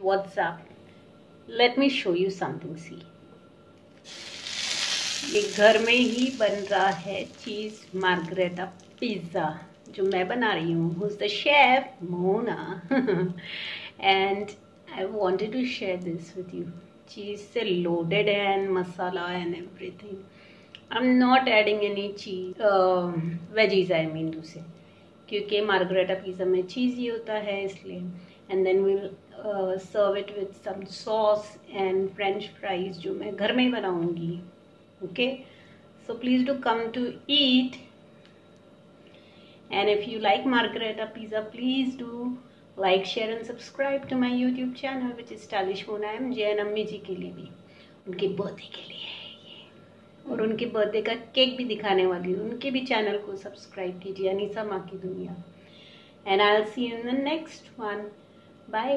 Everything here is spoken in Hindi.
what's up let me show you something, see. ये घर में ही बन रहा है चीज़ मार्गरेटा पिज़्ज़ा, जो मैं बना रही हूँ। Who's the chef Mona and I wanted to share this with you cheese से लोडेड है and masala and everything I am not adding any cheese veggies I mean to say क्योंकि मार्गरेटा पिज़्ज़ा में चीज़ ही होता है, इसलिए and then will serve it with some sauce and French fries जो मैं घर में ही बनाऊँगी okay so please do come to eat and if you like margherita pizza please do like share and subscribe to my YouTube channel which is stylish Mona M J N अम्मी जी के लिए भी, उनके बर्थडे के लिए। है और उनके बर्थडे का केक भी दिखाने वाली हूँ। उनके भी चैनल को सब्सक्राइब कीजिए, अनिसा माँ की दुनिया। And I see in the next one bye